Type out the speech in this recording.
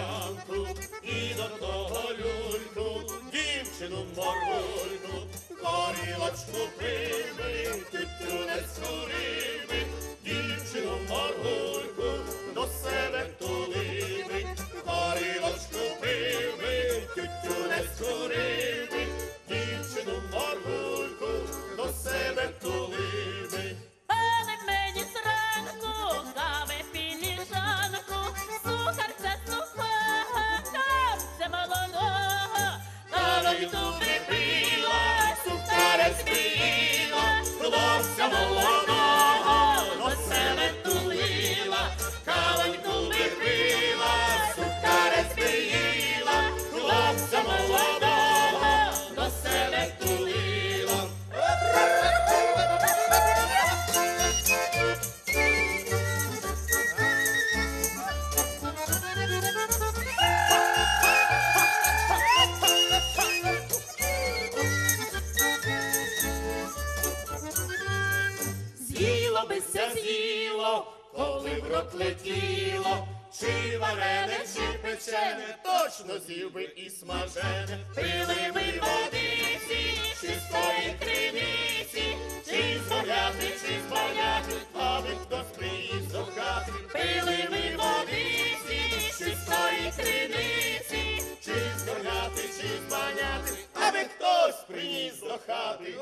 ранку, і до того люльку, дівчину моргульку, горілочку пив. Бися з'їло, коли в рот летіло, чи варене, чи печене, точно з'їв би і смажене. Пили ми водиці, чистої криниці, чи з горяти, чи з баняти, аби хтось приїзд до хати. Пили ми водиці, чистої криниці, чи з горяти, чи з баняти, аби хтось приніс до хати.